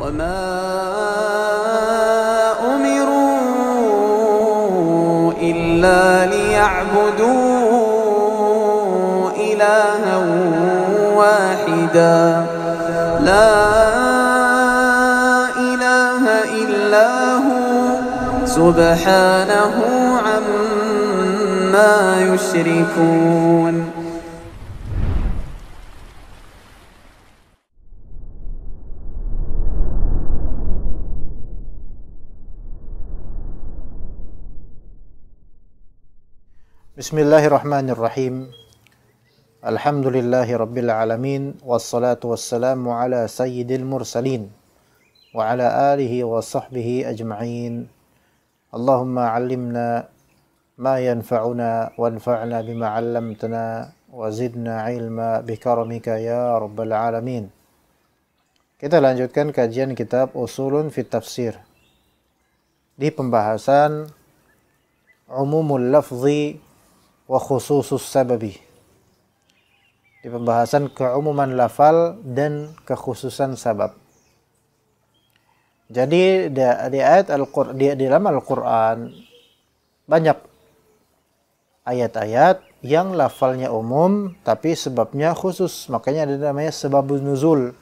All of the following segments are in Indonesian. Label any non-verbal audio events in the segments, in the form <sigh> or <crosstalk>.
وما أمروا إلا ليعبدوا إلها واحدا. لا إله إلا هو. سبحانه عما يشركون. Bismillahirrahmanirrahim. Alhamdulillahi rabbil alamin wassalatu wassalamu ala sayyidil mursalin wa ala alihi wa sahbihi ajma'in. Allahumma 'allimna ma yanfa'una wanfa'na bima 'allamtana wa zidna 'ilma bikaramika ya rabbal alamin. Kita lanjutkan kajian kitab Usulun fit Tafsir. Di pembahasan umumul lafzi wa khususus sababi. Di pembahasan keumuman lafal dan kekhususan sabab. Jadi di, ayat Al-Qur'an di, dalam Al-Qur'an banyak ayat-ayat yang lafalnya umum tapi sebabnya khusus. Makanya ada namanya sebabun nuzul.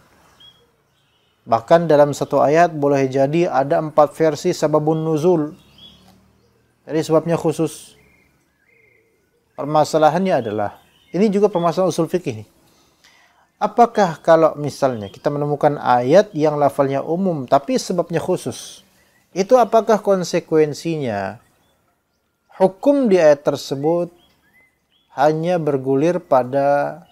Bahkan dalam satu ayat boleh jadi ada empat versi sababun nuzul. Jadi sebabnya khusus. Permasalahannya adalah ini juga permasalahan usul fikih. Apakah kalau misalnya kita menemukan ayat yang lafalnya umum tapi sebabnya khusus, itu apakah konsekuensinya hukum di ayat tersebut hanya bergulir pada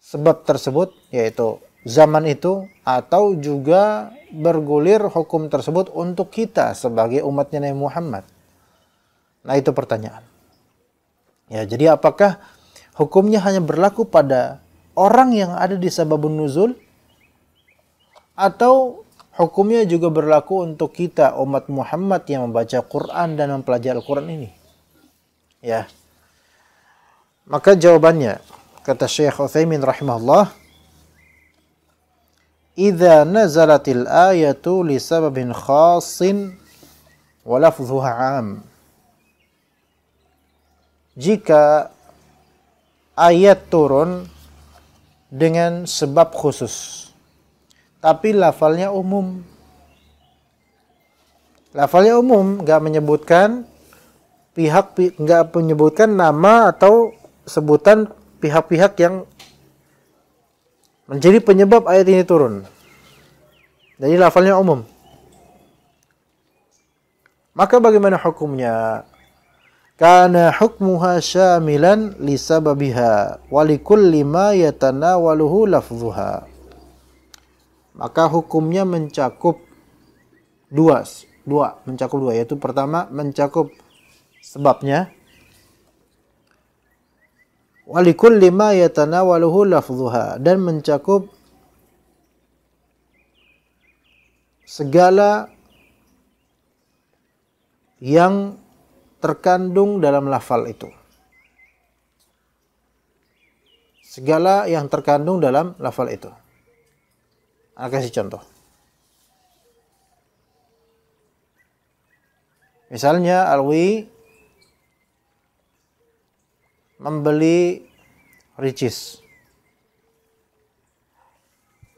sebab tersebut yaitu zaman itu atau juga bergulir hukum tersebut untuk kita sebagai umatnya Nabi Muhammad? Nah itu pertanyaan. Ya, jadi apakah hukumnya hanya berlaku pada orang yang ada di sababun nuzul atau hukumnya juga berlaku untuk kita umat Muhammad yang membaca Quran dan mempelajari Al-Quran ini? Ya. Maka jawabannya kata Syekh Utsaimin rahimahullah "Idza nazalatil ayatu li sababin khassin wa lafdhuha 'am." Jika ayat turun dengan sebab khusus. Tapi lafalnya umum. Lafalnya umum, nggak menyebutkan pihak nggak menyebutkan nama atau sebutan pihak-pihak yang menjadi penyebab ayat ini turun. Jadi lafalnya umum. Maka bagaimana hukumnya? Kana hukmuha syamilan li sababiha wa likulli ma yatanawaluhu lafdhuha maka hukumnya mencakup dua dua mencakup dua yaitu pertama mencakup sebabnya. Wa likulli ma yatanawaluhu lafdhuha dan mencakup segala yang terkandung dalam lafal itu. Segala yang terkandung dalam lafal itu. Aku kasih contoh. Misalnya Alwi membeli ricis.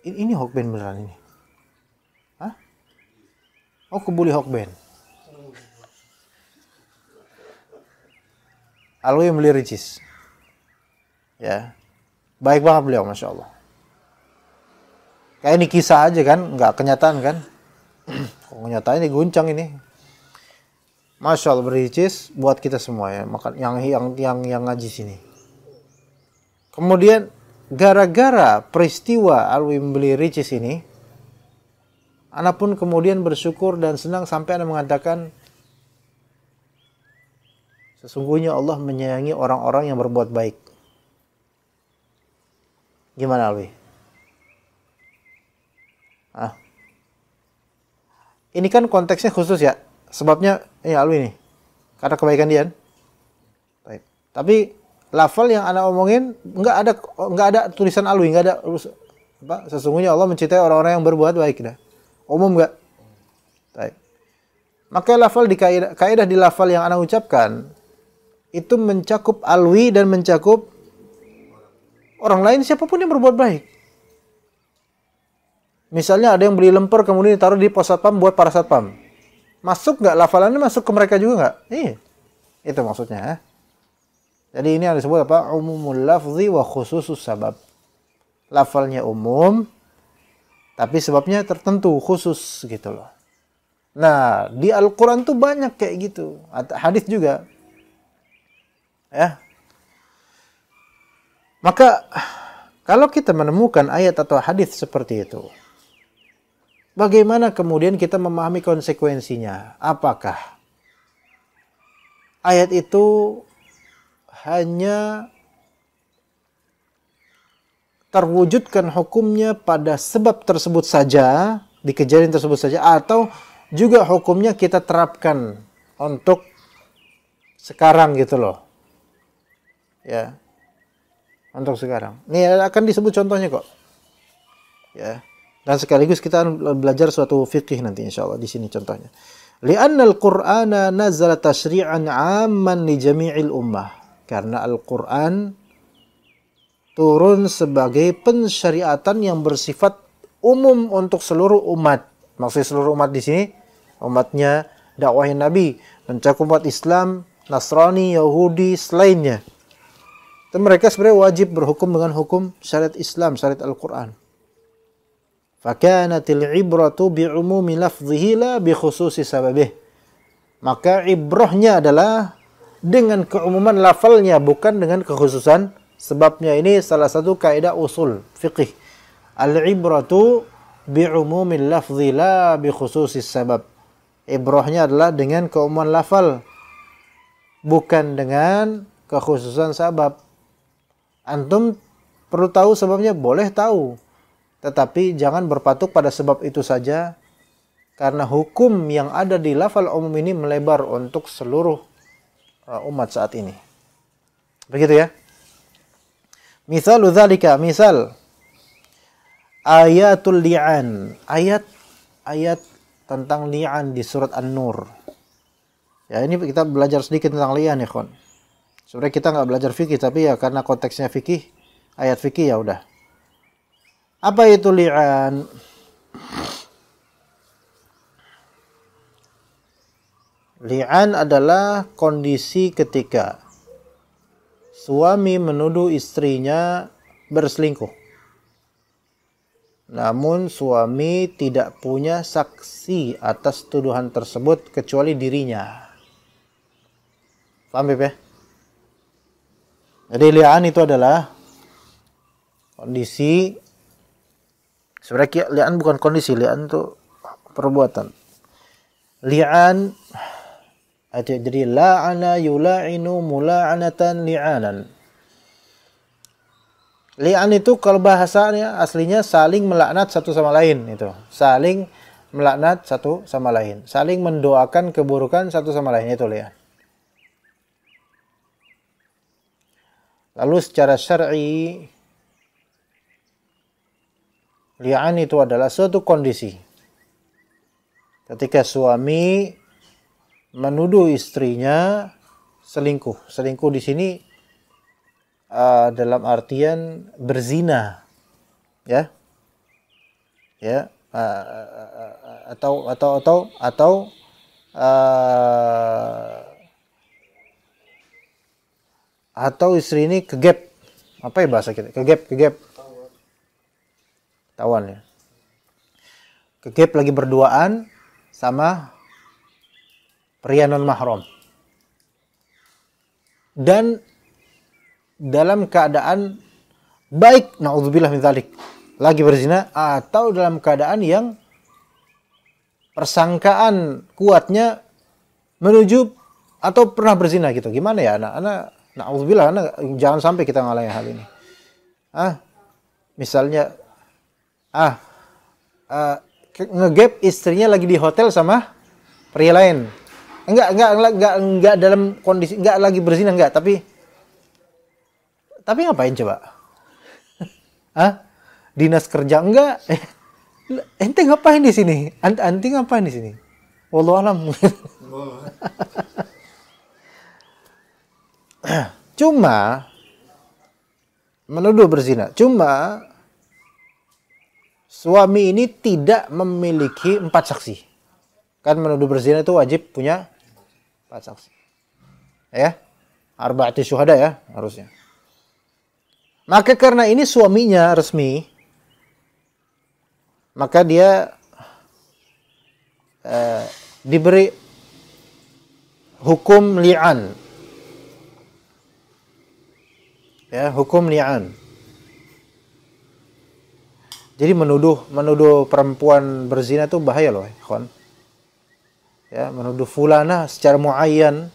Ini hokben beneran ini. Hah? Oh, kebuli hokben. Alwi beli ricis. Ya. Baik banget beliau, Masya Allah. Kayak ini kisah aja kan, nggak kenyataan kan. <clears throat> Kok kenyataan ini guncang ini. Masya Allah bericis buat kita semua ya, makan yang yang yang yang ngaji sini. Kemudian gara-gara peristiwa Alwi membeli ricis ini, anak pun kemudian bersyukur dan senang sampai anak mengatakan, Sesungguhnya Allah menyayangi orang-orang yang berbuat baik. Gimana Alwi? Ah. Ini kan konteksnya khusus ya. Sebabnya ini Alwi nih. Karena kebaikan dia. Baik. Tapi lafal yang anda omongin nggak ada nggak ada tulisan Alwi, nggak ada apa? Sesungguhnya Allah mencintai orang-orang yang berbuat baik dah. Umum enggak? Baik. Maka lafal di kaidah, kaidah di lafal yang anak ucapkan itu mencakup alwi dan mencakup orang lain siapa pun yang berbuat baik. Misalnya ada yang beli lemper kemudian ditaruh di pos satpam buat para satpam. Masuk nggak lafalannya masuk ke mereka juga nggak? Iya. Itu maksudnya. Ya. Jadi ini yang disebut apa? Umumul lafzi wa khususus sabab. Lafalnya umum, tapi sebabnya tertentu khusus gitu loh. Nah, di Al-Quran tuh banyak kayak gitu. Hadis juga. Ya. Maka kalau kita menemukan ayat atau hadis seperti itu, bagaimana kemudian kita memahami konsekuensinya? Apakah ayat itu hanya terwujudkan hukumnya pada sebab tersebut saja, di kejadian tersebut saja, atau juga hukumnya kita terapkan untuk sekarang gitu loh. Ya. Untuk sekarang. Ini akan disebut contohnya kok. Ya. Dan sekaligus kita belajar suatu fikih nanti insya Allah di sini contohnya. Lianna al-Qur'ana nazala tashri'an 'amman li jami'il ummah karena Al-Quran turun sebagai pensyariatan yang bersifat umum untuk seluruh umat. Maksudnya seluruh umat di sini, umatnya dakwah Nabi, mencakup umat Islam, Nasrani, Yahudi, selainnya. Dan mereka sebenarnya wajib berhukum dengan hukum syariat Islam, syariat Al-Quran. Fakanatil ibratu bi'umumi lafzihi la bi khususi sababih. Maka ibrahnya adalah dengan keumuman lafalnya bukan dengan kekhususan sebabnya ini salah satu kaidah usul fikih al-ibratu bi'umumil lafzi la bi khususis sabab ibrahnya adalah dengan keumuman lafal bukan dengan kekhususan sabab antum perlu tahu sebabnya boleh tahu tetapi jangan berpatuk pada sebab itu saja karena hukum yang ada di lafal umum ini melebar untuk seluruh Uh, umat saat ini. Begitu ya. Misal dzalika, misal ayatul li'an, ayat ayat tentang li'an di surat An-Nur. Ya, ini kita belajar sedikit tentang li'an ya, kon. Sebenarnya kita nggak belajar fikih tapi ya karena konteksnya fikih, ayat fikih ya udah. Apa itu li'an? Li'an adalah kondisi ketika suami menuduh istrinya berselingkuh. Namun suami tidak punya saksi atas tuduhan tersebut kecuali dirinya. Paham ya? Jadi li'an itu adalah kondisi sebenarnya li'an bukan kondisi, li'an itu perbuatan. Li'an jadi la'ana yula'inu mula'anatan li'anan. Li'an itu kalau bahasanya aslinya saling melaknat satu sama lain itu. Saling melaknat satu sama lain. Saling mendoakan keburukan satu sama lain itu li'an. Lalu secara syar'i li'an itu adalah suatu kondisi ketika suami menuduh istrinya selingkuh. Selingkuh di sini uh, dalam artian berzina, ya, ya, uh, uh, atau atau atau atau uh, atau istri ini kegep, apa ya bahasa kita? Kegep, kegep, tawan ya. Kegep lagi berduaan sama pria non mahram. Dan dalam keadaan baik naudzubillah min dzalik lagi berzina atau dalam keadaan yang persangkaan kuatnya menuju atau pernah berzina gitu. Gimana ya anak? Naudzubillah anak jangan sampai kita ngalahin hal ini. Ah, misalnya ah, uh, ngegap istrinya lagi di hotel sama pria lain Enggak, enggak, enggak, enggak, dalam kondisi, enggak lagi berzina, enggak, tapi tapi ngapain coba? Hah? <laughs> dinas kerja enggak eh, <laughs> ente ngapain di sini Ant anti ngapain di sini wallahu alam <laughs> <clears throat> cuma menuduh berzina. Cuma suami ini tidak memiliki empat saksi. Kan menuduh berzina itu wajib punya empat saksi. Ya arba'ati syuhada ya harusnya. Maka karena ini suaminya resmi maka dia uh, diberi hukum li'an ya hukum li'an jadi menuduh menuduh perempuan berzina itu bahaya loh kawan ya menuduh fulana secara muayyan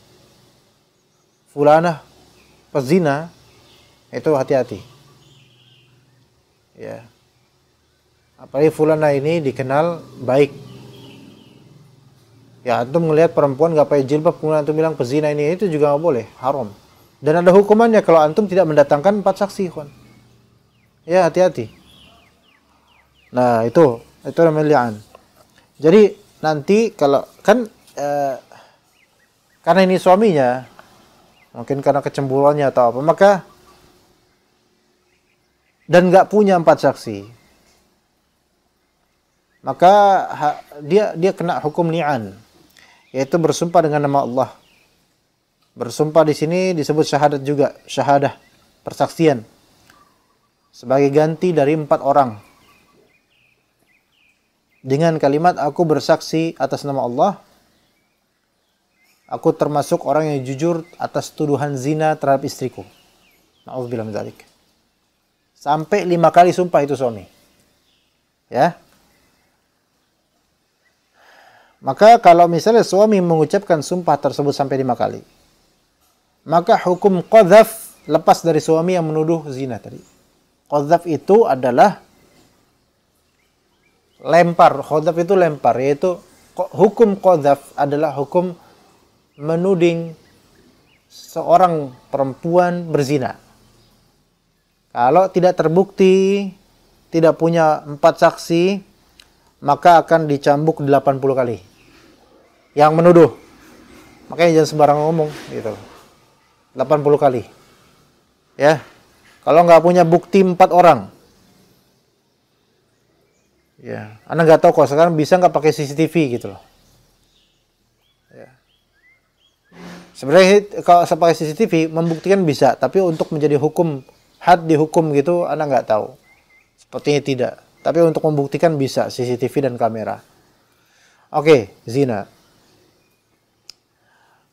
fulana pezina itu hati-hati. Ya. Apalagi fulana ini dikenal baik. Ya antum melihat perempuan gak pakai jilbab kemudian antum bilang pezina ini itu juga nggak boleh haram dan ada hukumannya kalau antum tidak mendatangkan empat saksi, kawan. Ya, hati-hati. Nah, itu itu namanya. Jadi nanti kalau kan eh, karena ini suaminya, mungkin karena kecemburuannya atau apa, maka dan nggak punya empat saksi, maka ha, dia dia kena hukum li'an, yaitu bersumpah dengan nama Allah Bersumpah di sini disebut syahadat juga, syahadah, persaksian. Sebagai ganti dari empat orang. Dengan kalimat aku bersaksi atas nama Allah. Aku termasuk orang yang jujur atas tuduhan zina terhadap istriku. Na'udzubillah. Sampai lima kali sumpah itu suami. Ya. Maka kalau misalnya suami mengucapkan sumpah tersebut sampai lima kali, maka hukum qadhaf lepas dari suami yang menuduh zina tadi. Qadhaf itu adalah lempar. Qadhaf itu lempar, yaitu hukum qadhaf adalah hukum menuding seorang perempuan berzina. Kalau tidak terbukti, tidak punya empat saksi, maka akan dicambuk 80 kali. Yang menuduh. Makanya jangan sembarang ngomong gitu 80 kali. Ya. Kalau nggak punya bukti empat orang. Ya, Anda nggak tahu kok sekarang bisa nggak pakai CCTV gitu loh. Ya. Sebenarnya kalau saya pakai CCTV membuktikan bisa, tapi untuk menjadi hukum had dihukum gitu Anda nggak tahu. Sepertinya tidak. Tapi untuk membuktikan bisa CCTV dan kamera. Oke, zina.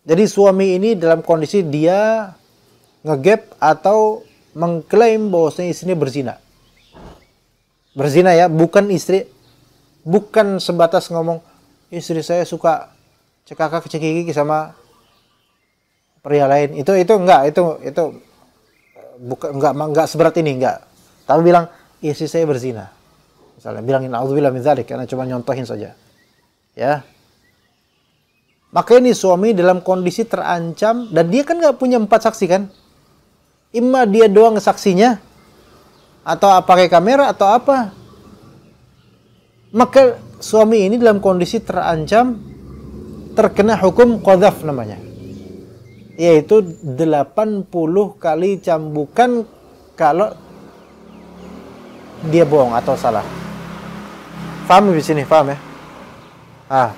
Jadi suami ini dalam kondisi dia ngegap atau mengklaim bahwasanya istrinya berzina. Berzina ya, bukan istri bukan sebatas ngomong istri saya suka cekakak cekiki sama pria lain. Itu itu enggak, itu itu bukan enggak enggak seberat ini enggak. Tapi bilang istri saya berzina. Misalnya bilangin auzubillah min karena cuma nyontohin saja. Ya, maka ini suami dalam kondisi terancam dan dia kan nggak punya empat saksi kan? Imma dia doang saksinya atau pakai kamera atau apa? Maka suami ini dalam kondisi terancam terkena hukum qadhaf namanya. Yaitu 80 kali cambukan kalau dia bohong atau salah. Paham di sini, paham ya? Ah.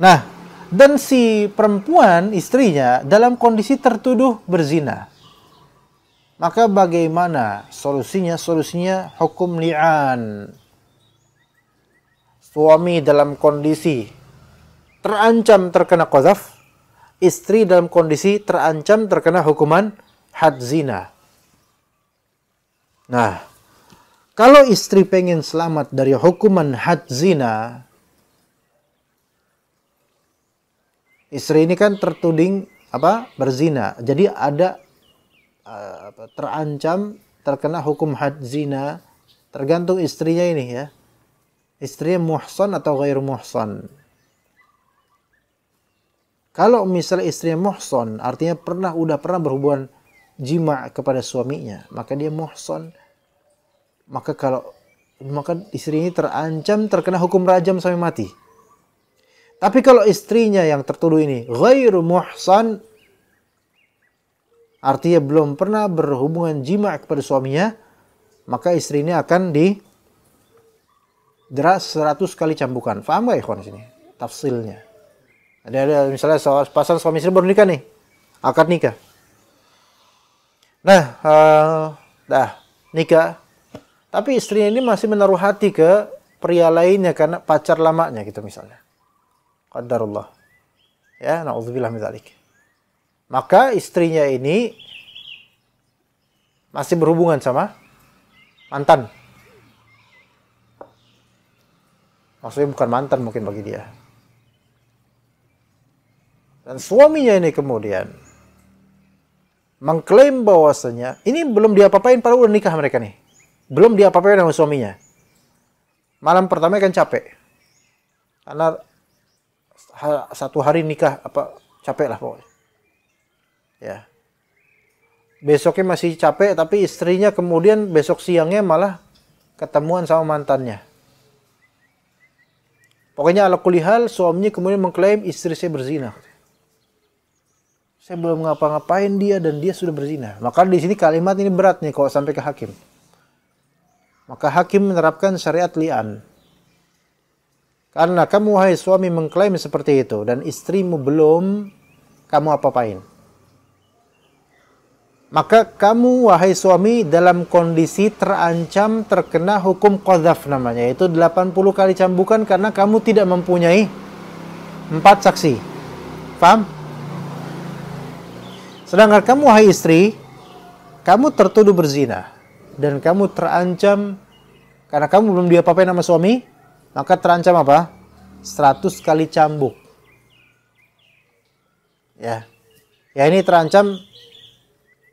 Nah, dan si perempuan istrinya dalam kondisi tertuduh berzina. Maka bagaimana solusinya? Solusinya hukum li'an. Suami dalam kondisi terancam terkena qazaf, istri dalam kondisi terancam terkena hukuman had zina. Nah, kalau istri pengen selamat dari hukuman had zina, istri ini kan tertuding apa berzina. Jadi ada uh, terancam terkena hukum had zina. Tergantung istrinya ini ya. Istrinya muhsan atau gair muhsan? Kalau misalnya istrinya muhsan artinya pernah udah pernah berhubungan jima kepada suaminya maka dia muhsan. Maka kalau maka istri ini terancam terkena hukum rajam sampai mati. Tapi kalau istrinya yang tertuduh ini ghairu muhsan artinya belum pernah berhubungan jima kepada suaminya, maka istri ini akan di deras 100 kali cambukan. Faham gak ikhwan sini? Tafsilnya. Ada, ada misalnya pasal suami istri baru nikah nih. Akad nikah. Nah, uh, dah nikah. Tapi istrinya ini masih menaruh hati ke pria lainnya karena pacar lamanya gitu misalnya. Qadarullah. Ya, na'udzubillah min. Maka istrinya ini masih berhubungan sama mantan. Maksudnya bukan mantan mungkin bagi dia. Dan suaminya ini kemudian mengklaim bahwasanya ini belum diapa-apain pada udah nikah mereka nih. Belum diapa-apain sama suaminya. Malam pertama kan capek. Karena satu hari nikah apa capek lah pokoknya. Ya. Besoknya masih capek tapi istrinya kemudian besok siangnya malah ketemuan sama mantannya. Pokoknya ala kulihal suaminya kemudian mengklaim istri saya berzina. Saya belum ngapa-ngapain dia dan dia sudah berzina. Maka di sini kalimat ini berat nih kalau sampai ke hakim. Maka hakim menerapkan syariat li'an. Karena kamu wahai suami mengklaim seperti itu dan istrimu belum kamu apa-apain maka kamu wahai suami dalam kondisi terancam terkena hukum qadhaf namanya yaitu 80 kali cambukan karena kamu tidak mempunyai empat saksi. Paham? Sedangkan kamu wahai istri, kamu tertuduh berzina dan kamu terancam karena kamu belum diapa-apain sama suami, maka terancam apa? 100 kali cambuk. Ya. Ya ini terancam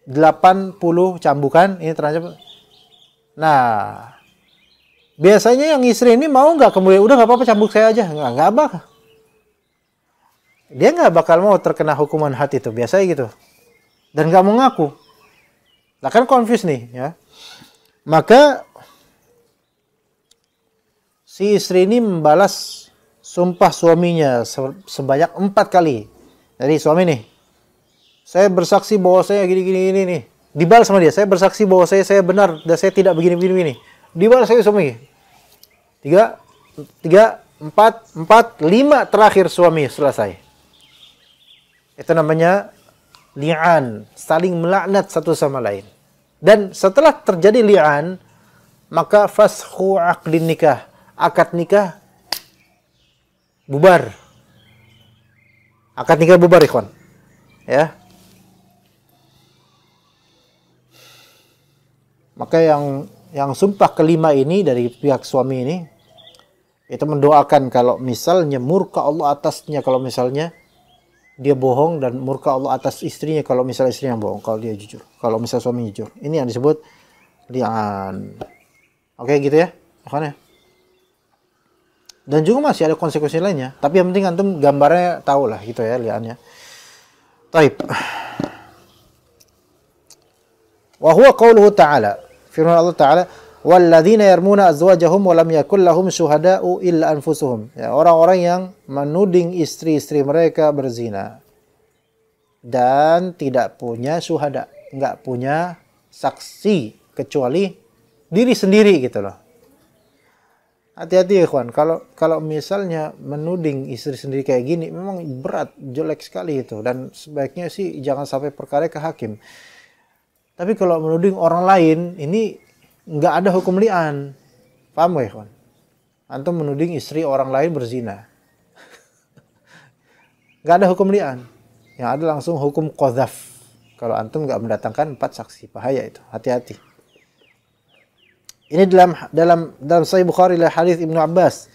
80 cambukan ini terancam. Nah, biasanya yang istri ini mau nggak kemudian udah nggak apa-apa cambuk saya aja nggak nggak apa dia nggak bakal mau terkena hukuman hati itu biasanya gitu dan nggak mau ngaku nah kan confuse nih ya maka si istri ini membalas sumpah suaminya sebanyak empat kali dari suami nih saya bersaksi bahwa saya gini-gini ini nih. Dibalas sama dia. Saya bersaksi bahwa saya saya benar dan saya tidak begini-begini begini. Dibalas saya suami. Tiga, tiga, empat, empat, lima terakhir suami selesai. Itu namanya li'an, saling melaknat satu sama lain. Dan setelah terjadi li'an, maka fashu aqdin nikah, akad nikah bubar. Akad nikah bubar ikhwan. Ya. Maka yang yang sumpah kelima ini dari pihak suami ini itu mendoakan kalau misalnya murka Allah atasnya kalau misalnya dia bohong dan murka Allah atas istrinya kalau misalnya istrinya bohong kalau dia jujur kalau misalnya suami jujur ini yang disebut lian oke gitu ya ya dan juga masih ada konsekuensi lainnya. Tapi yang penting antum gambarnya tahu lah gitu ya liannya Taib. Wa huwa ta'ala. Firman Allah Ta'ala walladzina yarmuna azwajahum wa lam yakul lahum syuhada'u illa anfusuhum. Ya orang-orang yang menuding istri-istri mereka berzina dan tidak punya syuhada nggak punya saksi kecuali diri sendiri gitu loh hati-hati ya kawan kalau kalau misalnya menuding istri sendiri kayak gini memang berat jelek sekali itu dan sebaiknya sih jangan sampai perkara ke hakim tapi kalau menuding orang lain, ini nggak ada hukum lian. Paham ya, kawan? Antum menuding istri orang lain berzina. <laughs> nggak ada hukum lian. Yang ada langsung hukum qadhaf. Kalau antum nggak mendatangkan empat saksi, bahaya itu. Hati-hati. Ini dalam dalam dalam Sahih Bukhari lah hadis Ibnu Abbas.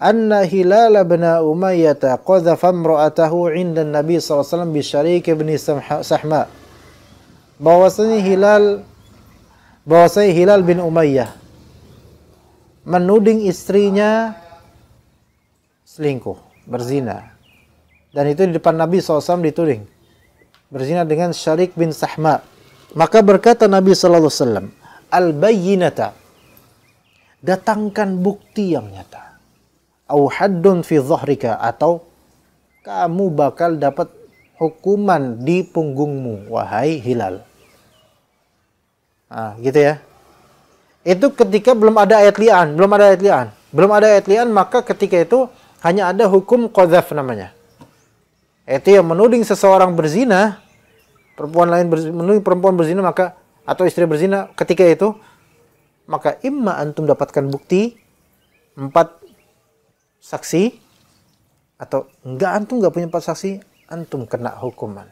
Anna Hilal bin Umayyah qadhafa imra'atahu 'inda Nabi sallallahu alaihi wasallam bi Syarik bin Sahma bahwasanya Hilal bahwasanya Hilal bin Umayyah menuding istrinya selingkuh, berzina. Dan itu di depan Nabi SAW dituding. Berzina dengan Syarik bin Sahma. Maka berkata Nabi SAW, Al-bayyinata. Datangkan bukti yang nyata. Au haddun fi dhahrika atau kamu bakal dapat hukuman di punggungmu wahai hilal. Ah, gitu ya. Itu ketika belum ada ayat li'an, belum ada ayat li'an. Belum ada ayat li'an, maka ketika itu hanya ada hukum qadzaf namanya. Itu yang menuding seseorang berzina, perempuan lain berzina, menuding perempuan berzina maka atau istri berzina ketika itu maka imma antum dapatkan bukti empat saksi atau enggak antum enggak punya empat saksi antum kena hukuman.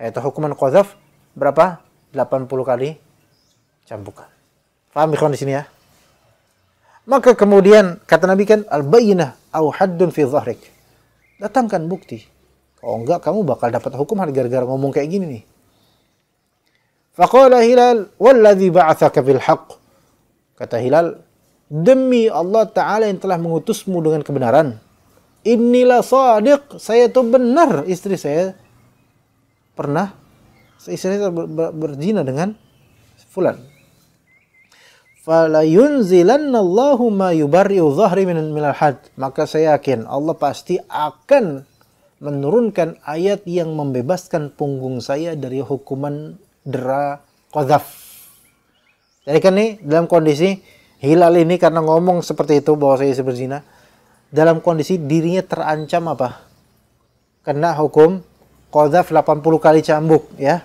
Yaitu hukuman qadzaf berapa? 80 kali cambukan paham ikhwan di sini ya? Maka kemudian kata Nabi kan al bayyinah au haddun fi dhahrik. Datangkan bukti. Kalau enggak kamu bakal dapat hukuman gara-gara ngomong kayak gini nih. Faqala Hilal, "Walladzi ba'atsaka bil haqq." Kata Hilal, "Demi Allah Ta'ala yang telah mengutusmu dengan kebenaran. Inilah sadiq, saya itu benar istri saya pernah istri saya ber, ber, berzina dengan fulan. Fala ma yubarri'u dhahri min. Maka saya yakin Allah pasti akan menurunkan ayat yang membebaskan punggung saya dari hukuman dera qadhaf. Jadi kan nih dalam kondisi Hilal ini karena ngomong seperti itu bahwa saya berzina, dalam kondisi dirinya terancam apa? Kena hukum qadhaf 80 kali cambuk ya.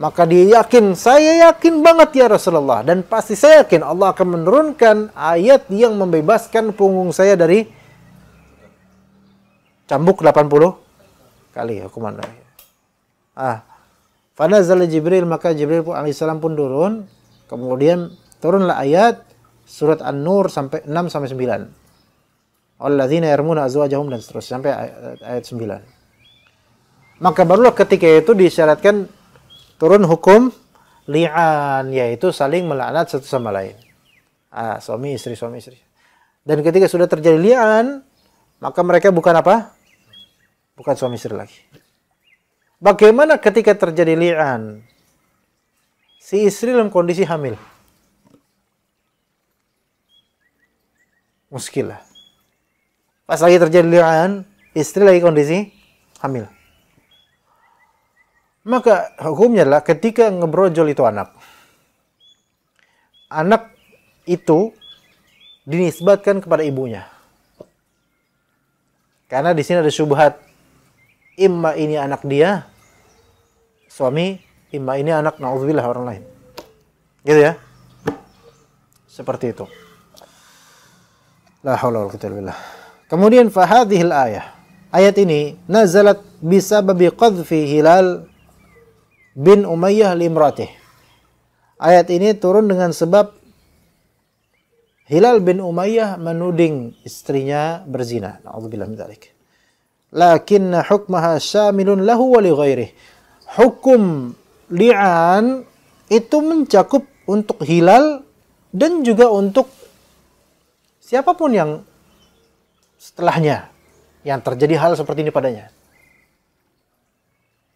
Maka dia yakin, saya yakin banget ya Rasulullah dan pasti saya yakin Allah akan menurunkan ayat yang membebaskan punggung saya dari cambuk 80 kali hukuman. Ah, Fanazal Jibril maka Jibril pun alaihissalam pun turun. Kemudian turunlah ayat surat An-Nur sampai 6 sampai 9. Alladzina yarmuna azwajahum dan seterusnya sampai ayat 9. Maka barulah ketika itu disyaratkan turun hukum li'an yaitu saling melaknat satu sama lain. Ah, suami istri suami istri. Dan ketika sudah terjadi li'an, maka mereka bukan apa? Bukan suami istri lagi. Bagaimana ketika terjadi li'an? Si istri dalam kondisi hamil. Muskilah. Pas lagi terjadi li'an, istri lagi kondisi hamil. Maka hukumnya adalah ketika ngebrojol itu anak. Anak itu dinisbatkan kepada ibunya. Karena di sini ada syubhat. Imma ini anak dia, suami, imma ini anak naudzubillah orang lain. Gitu ya. Seperti itu. La haula wala quwwata billah. Kemudian fahadhil ayah. Ayat ini nazalat bisababi qadfi Hilal bin Umayyah limratih. Ayat ini turun dengan sebab Hilal bin Umayyah menuding istrinya berzina. Nauzubillah min dzalik. Lakinna hukmaha syamilun lahu wa li ghairihi hukum li'an itu mencakup untuk hilal dan juga untuk siapa pun yang setelahnya yang terjadi hal seperti ini padanya.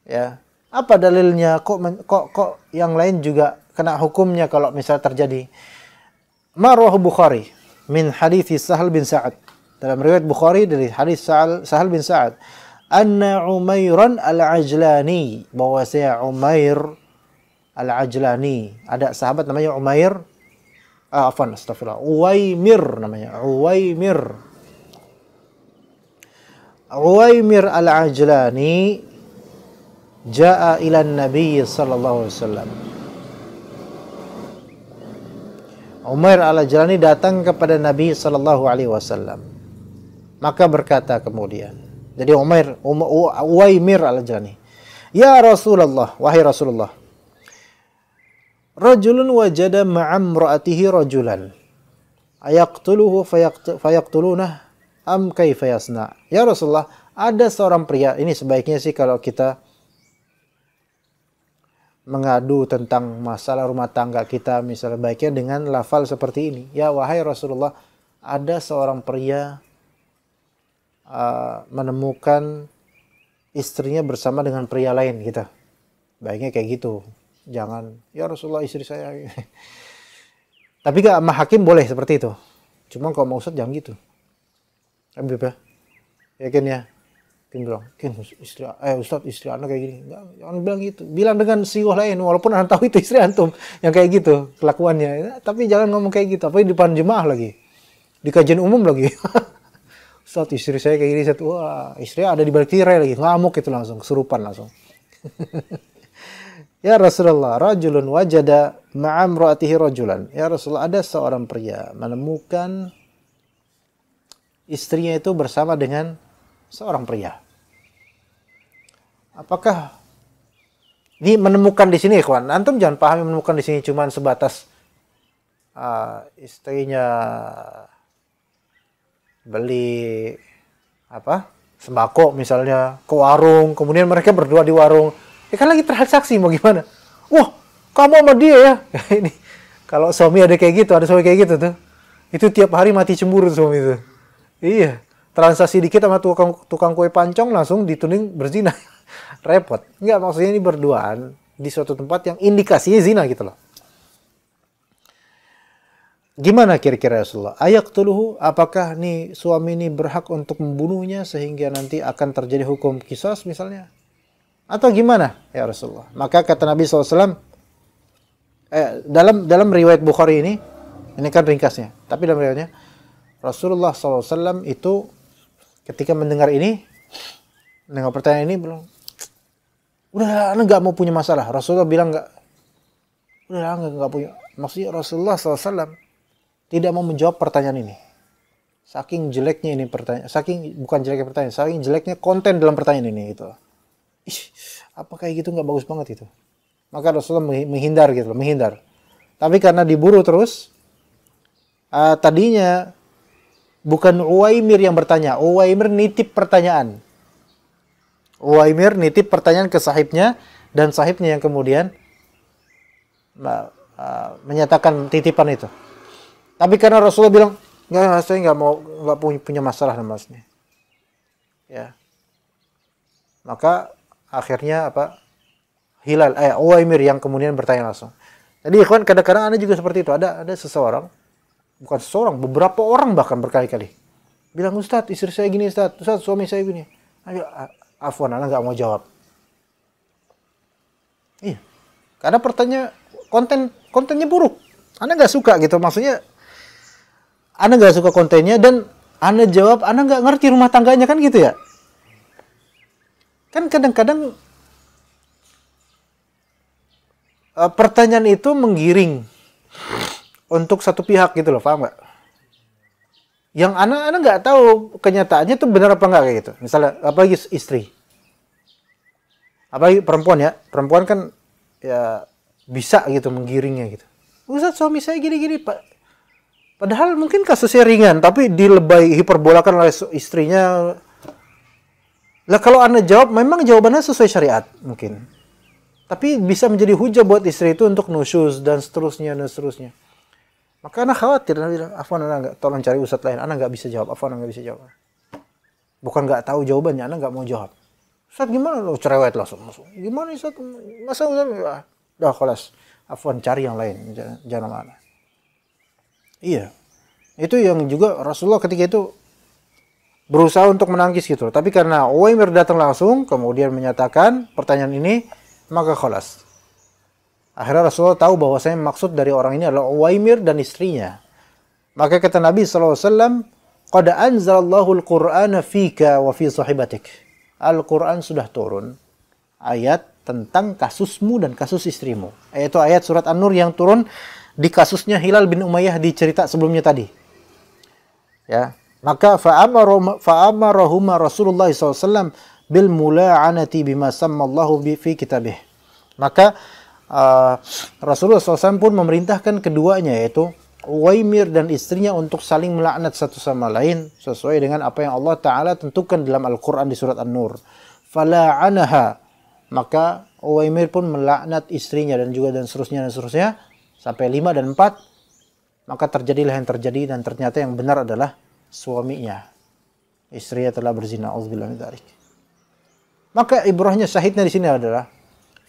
Ya, apa dalilnya? Kok kok kok yang lain juga kena hukumnya kalau misal terjadi? Marwah Bukhari min hadis Sahal bin Sa'ad. Dalam riwayat Bukhari dari hadis Sahal, Sahal bin Sa'ad anna Umairan al-Ajlani. Bahwa saya Umair al-Ajlani. Ada sahabat namanya Umair. Ah, afan astagfirullah Uwaimir namanya. Uwaimir. Uwaimir al-Ajlani jaa ila Nabi sallallahu alaihi wasallam. Umair al-Ajlani datang kepada Nabi sallallahu alaihi wasallam. Maka berkata kemudian jadi Umair, um, Uwaimir al-Jani. Ya Rasulullah, wahai Rasulullah. Rajulun wajada ma'am ra'atihi rajulan. Ayaqtuluhu fayaqtulunah am kaifa yasna. Ya Rasulullah, ada seorang pria, ini sebaiknya sih kalau kita mengadu tentang masalah rumah tangga kita misalnya baiknya dengan lafal seperti ini. Ya wahai Rasulullah, ada seorang pria uh, menemukan istrinya bersama dengan pria lain gitu. Baiknya kayak gitu. Jangan, ya Rasulullah istri saya. <laughs> Tapi gak sama hakim boleh seperti itu. Cuma kalau mau Ustaz jangan gitu. Habib ya. Yakin ya? Kim bilang, istri, eh Ustaz istri anak kayak gini. Enggak, jangan bilang gitu. Bilang dengan siwah lain, walaupun anda tahu itu istri antum yang kayak gitu kelakuannya. Tapi jangan ngomong kayak gitu. Apa di depan jemaah lagi. Di kajian umum lagi. <laughs> Ustaz istri saya kayak gini, Ustaz. Wah, istri ada di balik tirai lagi. Ngamuk itu langsung, kesurupan langsung. <laughs> ya Rasulullah, rajulun wajada ma'am ra'atihi rajulan. Ya Rasulullah, ada seorang pria menemukan istrinya itu bersama dengan seorang pria. Apakah ini menemukan di sini, kawan? Antum jangan pahami menemukan di sini cuma sebatas uh, istrinya beli apa sembako misalnya ke warung, kemudian mereka berdua di warung, ya kan lagi transaksi mau gimana? Wah, kamu sama dia ya? <laughs> ini kalau suami ada kayak gitu, ada suami kayak gitu tuh, itu tiap hari mati cemburu suami itu. Iya, transaksi dikit sama tukang tukang kue pancong langsung dituding berzina. <laughs> Repot. Enggak maksudnya ini berduaan di suatu tempat yang indikasinya zina gitu loh. Gimana kira-kira Rasulullah? Ayak tuluhu, apakah nih suami ini berhak untuk membunuhnya sehingga nanti akan terjadi hukum kisos misalnya? Atau gimana ya Rasulullah? Maka kata Nabi SAW, eh, dalam dalam riwayat Bukhari ini, ini kan ringkasnya, tapi dalam riwayatnya, Rasulullah SAW itu ketika mendengar ini, mendengar pertanyaan ini belum, udah anda nggak mau punya masalah. Rasulullah bilang nggak, udah nggak nggak punya. Maksudnya Rasulullah SAW tidak mau menjawab pertanyaan ini. Saking jeleknya ini pertanyaan, saking bukan jeleknya pertanyaan, saking jeleknya konten dalam pertanyaan ini gitu. Ih, apa kayak gitu nggak bagus banget itu. Maka Rasulullah menghindar gitu menghindar. Tapi karena diburu terus, uh, tadinya bukan Uwaimir yang bertanya, Uwaimir nitip pertanyaan. Uwaimir nitip pertanyaan ke sahibnya dan sahibnya yang kemudian uh, uh, menyatakan titipan itu. Tapi karena Rasulullah bilang, nggak, saya nggak mau nggak punya, masalah dengan masnya. Ya. Maka akhirnya apa? Hilal, eh, Uwaimir yang kemudian bertanya langsung. Jadi ikhwan kadang-kadang ada juga seperti itu. Ada ada seseorang bukan seseorang, beberapa orang bahkan berkali-kali. Bilang, Ustadz, istri saya gini, Ustadz, Ustadz, suami saya gini. Ayo, afwan, anak nggak mau jawab. Iya. Karena pertanyaan konten kontennya buruk. Anda nggak suka gitu, maksudnya Anda nggak suka kontennya dan Anda jawab, Anda nggak ngerti rumah tangganya kan gitu ya? Kan kadang-kadang uh, pertanyaan itu menggiring untuk satu pihak gitu loh, paham nggak? Yang anak-anak nggak tahu kenyataannya tuh benar apa nggak kayak gitu. Misalnya apalagi istri, apalagi perempuan ya, perempuan kan ya bisa gitu menggiringnya gitu. Ustaz suami saya gini-gini pak. Padahal mungkin kasusnya ringan, tapi dilebay hiperbolakan oleh istrinya. Lah kalau anda jawab, memang jawabannya sesuai syariat mungkin. Tapi bisa menjadi hujah buat istri itu untuk nusyus dan seterusnya dan seterusnya. Maka anak khawatir, anak bilang, Afwan anak nggak, tolong cari ustadz lain, anak nggak bisa jawab, Afwan anak nggak bisa jawab. Bukan nggak tahu jawabannya, anak nggak mau jawab. Ustadz gimana lo cerewet langsung, langsung. Gimana Ustadz? Masa Ustadz? Ah, dah kelas. Afwan cari yang lain, jangan, jangan mana. Iya. Itu yang juga Rasulullah ketika itu berusaha untuk menangkis gitu. Tapi karena Uwaimir datang langsung, kemudian menyatakan pertanyaan ini, maka kholas. Akhirnya Rasulullah tahu bahwa saya maksud dari orang ini adalah Uwaimir dan istrinya. Maka kata Nabi SAW, Qad anzalallahu al-Qur'ana fika wa fi sahibatik. Al-Quran sudah turun. Ayat tentang kasusmu dan kasus istrimu. Yaitu ayat surat An-Nur yang turun di kasusnya Hilal bin Umayyah di cerita sebelumnya tadi. Ya, maka fa'amarahuma Rasulullah SAW bil mula'anati bima sammallahu fi kitabih. Maka uh, Rasulullah SAW pun memerintahkan keduanya yaitu Uwaimir dan istrinya untuk saling melaknat satu sama lain sesuai dengan apa yang Allah Ta'ala tentukan dalam Al-Quran di surat An-Nur. Fala'anaha. Maka Uwaimir pun melaknat istrinya dan juga dan seterusnya dan seterusnya sampai lima dan empat. Maka terjadilah yang terjadi dan ternyata yang benar adalah suaminya. Istrinya telah berzina. Maka ibrahnya syahidnya di sini adalah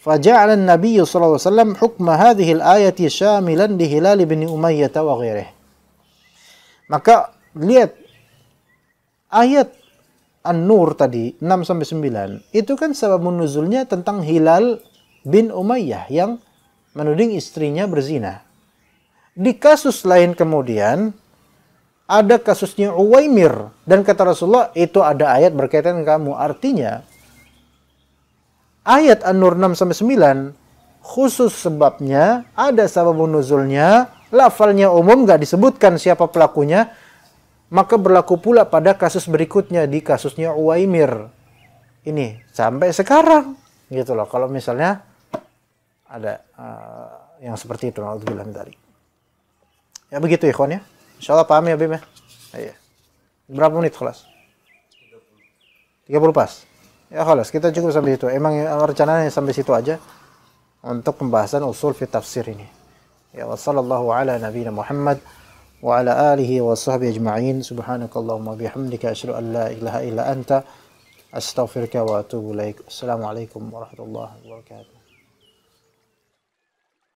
فجعل النبي صلى الله عليه وسلم حكم هذه الآية شاملا لهلال بن أمية وغيره maka lihat ayat An-Nur tadi 6 sampai 9 itu kan sebab nuzulnya tentang Hilal bin Umayyah yang menuding istrinya berzina. Di kasus lain kemudian ada kasusnya Uwaimir dan kata Rasulullah itu ada ayat berkaitan dengan kamu. Artinya ayat An-Nur 6 sampai 9 khusus sebabnya ada sebab nuzulnya lafalnya umum nggak disebutkan siapa pelakunya maka berlaku pula pada kasus berikutnya di kasusnya Uwaimir ini sampai sekarang gitu loh kalau misalnya ada uh, yang seperti itu naudzubillah dari ya begitu ikhwan ya. Insyaallah paham ya Bim ya? Iya. Berapa menit kelas 30 pas. Ya kelas kita cukup sampai situ. Emang rencananya sampai situ aja untuk pembahasan usul fi tafsir ini. Ya wasallallahu ala nabiyina Muhammad wa ala alihi wa sahbihi ajma'in. Subhanakallahumma bihamdika asyhadu an la ilaha illa anta astaghfiruka wa atubu ilaik. Assalamualaikum warahmatullahi wabarakatuh